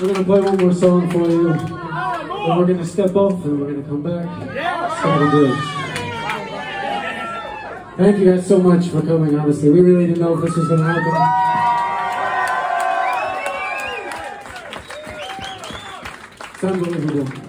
We're gonna play one more song for you. Then we're gonna step off and we're gonna come back. Do Thank you guys so much for coming, honestly. We really didn't know if this was gonna happen. It's unbelievable.